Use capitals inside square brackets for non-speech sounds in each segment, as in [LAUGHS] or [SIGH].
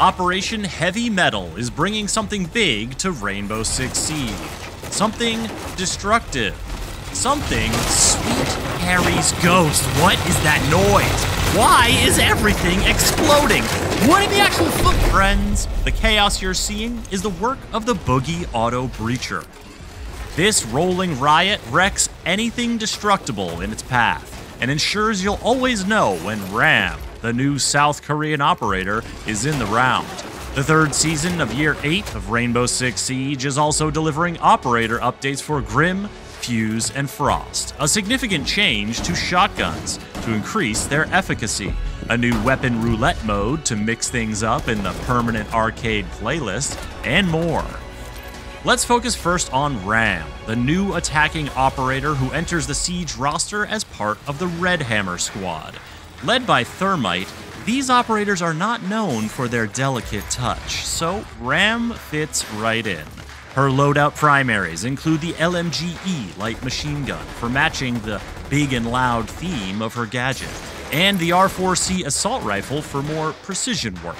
Operation Heavy Mettle is bringing something big to Rainbow Six Siege. Something destructive. Something sweet Harry's ghost. What is that noise? Why is everything exploding? What in the actual fuck, friends? The chaos you're seeing is the work of the BU-GI Auto Breacher. This rolling riot wrecks anything destructible in its path and ensures you'll always know when RAM, the new South Korean operator, is in the round. The third season of Year 8 of Rainbow Six Siege is also delivering operator updates for Grim, Fuse, and Frost, a significant change to shotguns to increase their efficacy, a new weapon roulette mode to mix things up in the permanent arcade playlist, and more. Let's focus first on Ram, the new attacking operator who enters the Siege roster as part of the Red Hammer squad. Led by Thermite, these operators are not known for their delicate touch, so Ram fits right in. Her loadout primaries include the LMGE light machine gun for matching the big and loud theme of her gadget, and the R4C assault rifle for more precision work.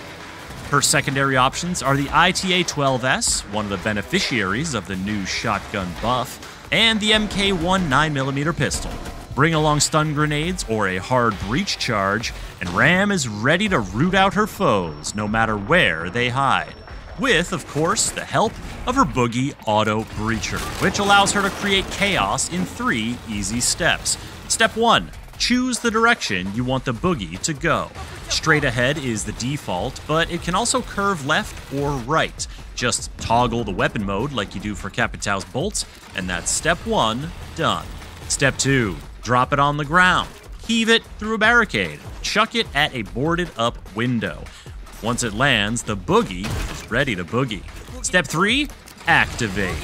Her secondary options are the ITA 12S, one of the beneficiaries of the new shotgun buff, and the MK1 9mm pistol. Bring along stun grenades or a hard breach charge, and Ram is ready to root out her foes no matter where they hide. With, of course, the help of her BU-GI Auto Breacher, which allows her to create chaos in three easy steps. Step 1 Choose the direction you want the boogie to go. Straight ahead is the default, but it can also curve left or right. Just toggle the weapon mode like you do for Capitão's bolts, and that's step one done. Step two, drop it on the ground. Heave it through a barricade. Chuck it at a boarded up window. Once it lands, the boogie is ready to boogie. Step three, activate.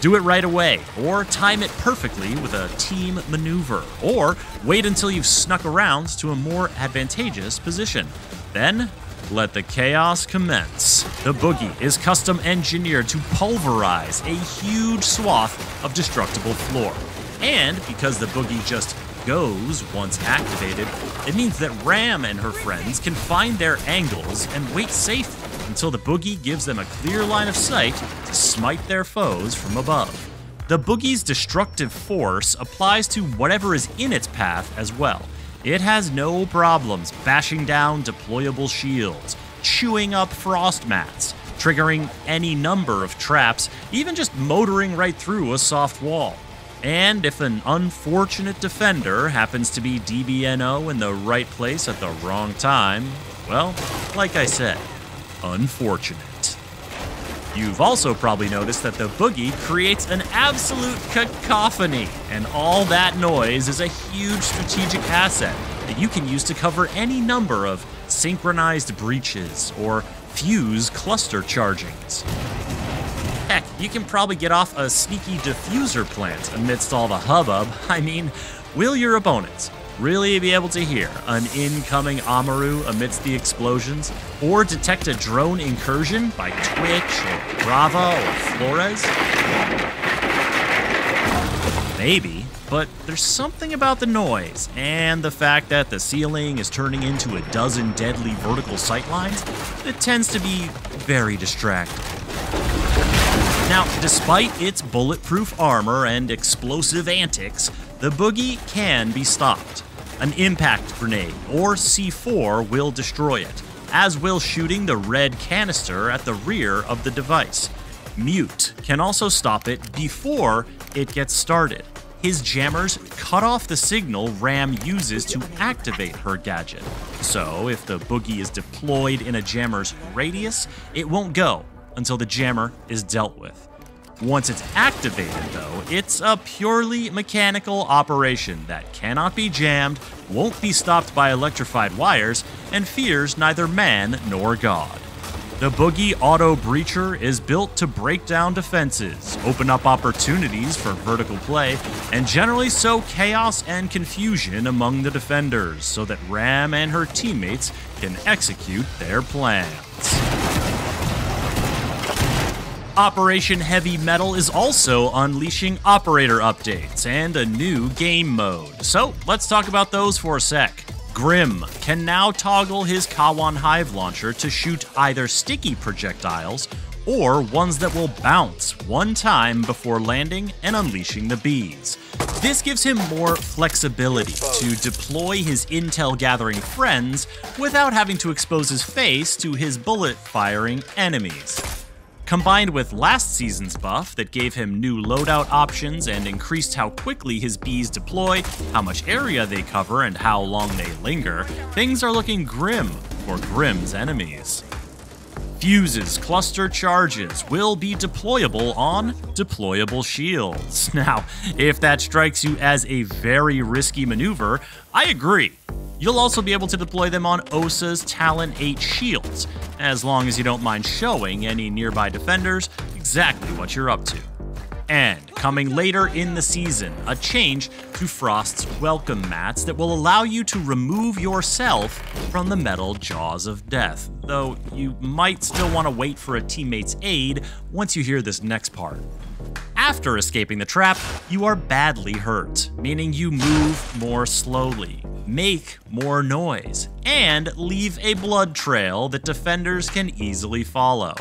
Do it right away, or time it perfectly with a team maneuver, or wait until you've snuck around to a more advantageous position. Then, let the chaos commence. The boogie is custom engineered to pulverize a huge swath of destructible floor. And because the boogie just goes once activated, it means that Ram and her friends can find their angles and wait safely until the boogie gives them a clear line of sight to smite their foes from above. The boogie's destructive force applies to whatever is in its path as well. It has no problems bashing down deployable shields, chewing up frost mats, triggering any number of traps, even just motoring right through a soft wall. And if an unfortunate defender happens to be DBNO in the right place at the wrong time, well, like I said, unfortunate. You've also probably noticed that the boogie creates an absolute cacophony, and all that noise is a huge strategic asset that you can use to cover any number of synchronized breaches or fuse cluster chargings. Heck, you can probably get off a sneaky diffuser plant amidst all the hubbub. [LAUGHS] I mean, will your opponents really be able to hear an incoming Amaru amidst the explosions, or detect a drone incursion by Twitch or Brava or Flores? Maybe, but there's something about the noise and the fact that the ceiling is turning into a dozen deadly vertical sightlines that tends to be very distracting. Now, despite its bulletproof armor and explosive antics, the boogie can be stopped. An impact grenade, or C4, will destroy it, as will shooting the red canister at the rear of the device. Mute can also stop it before it gets started. His jammers cut off the signal RAM uses to activate her gadget. So, if the boogie is deployed in a jammer's radius, it won't go until the jammer is dealt with. Once it's activated, though, it's a purely mechanical operation that cannot be jammed, won't be stopped by electrified wires, and fears neither man nor God. The BU-GI Auto Breacher is built to break down defenses, open up opportunities for vertical play, and generally sow chaos and confusion among the defenders so that Ram and her teammates can execute their plans. Operation Heavy Mettle is also unleashing operator updates and a new game mode. So let's talk about those for a sec. Grim can now toggle his Kawan Hive launcher to shoot either sticky projectiles or ones that will bounce one time before landing and unleashing the bees. This gives him more flexibility to deploy his intel gathering friends without having to expose his face to his bullet firing enemies. Combined with last season's buff that gave him new loadout options and increased how quickly his bees deploy, how much area they cover, and how long they linger, things are looking grim for Grim's enemies. Fuse's cluster charges will be deployable on deployable shields. [LAUGHS] Now, if that strikes you as a very risky maneuver, I agree. You'll also be able to deploy them on Osa's Talon 8 shields, as long as you don't mind showing any nearby defenders exactly what you're up to. And coming later in the season, a change to Frost's welcome mats that will allow you to remove yourself from the metal jaws of death, though you might still want to wait for a teammate's aid once you hear this next part. After escaping the trap, you are badly hurt, meaning you move more slowly, make more noise, and leave a blood trail that defenders can easily follow.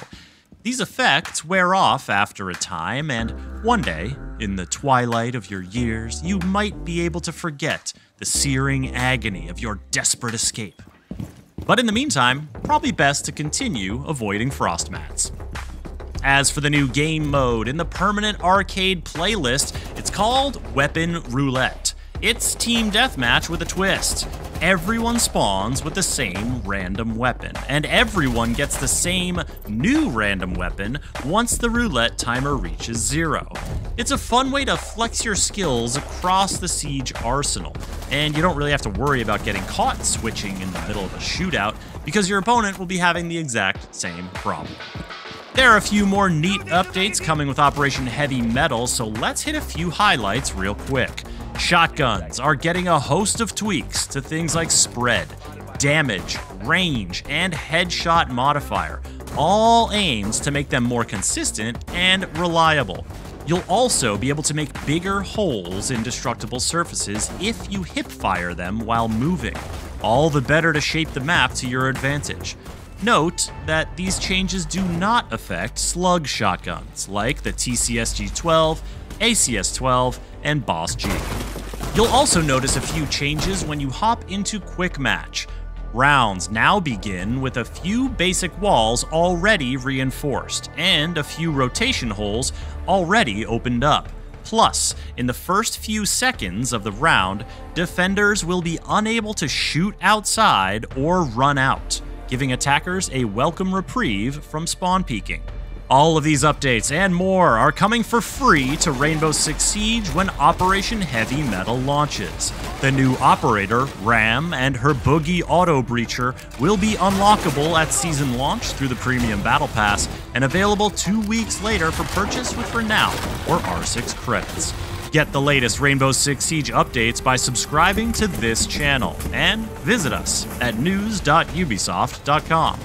These effects wear off after a time, and one day, in the twilight of your years, you might be able to forget the searing agony of your desperate escape. But in the meantime, probably best to continue avoiding frost mats. As for the new game mode in the permanent arcade playlist, it's called Weapon Roulette. It's team deathmatch with a twist. Everyone spawns with the same random weapon, and everyone gets the same new random weapon once the roulette timer reaches zero. It's a fun way to flex your skills across the Siege arsenal, and you don't really have to worry about getting caught switching in the middle of a shootout because your opponent will be having the exact same problem. There are a few more neat updates coming with Operation Heavy Mettle, so let's hit a few highlights real quick. Shotguns are getting a host of tweaks to things like spread, damage, range, and headshot modifier, all aims to make them more consistent and reliable. You'll also be able to make bigger holes in destructible surfaces if you hip fire them while moving, all the better to shape the map to your advantage. Note that these changes do not affect slug shotguns like the TCSG 12, ACS 12, and BOSG. You'll also notice a few changes when you hop into Quick Match. Rounds now begin with a few basic walls already reinforced, and a few rotation holes already opened up. Plus, in the first few seconds of the round, defenders will be unable to shoot outside or run out, giving attackers a welcome reprieve from spawn peeking. All of these updates and more are coming for free to Rainbow Six Siege when Operation Heavy Mettle launches. The new operator, Ram, and her BU-GI Auto Breacher will be unlockable at season launch through the Premium Battle Pass and available two weeks later for purchase with Renown or R6 credits. Get the latest Rainbow Six Siege updates by subscribing to this channel and visit us at news.ubisoft.com.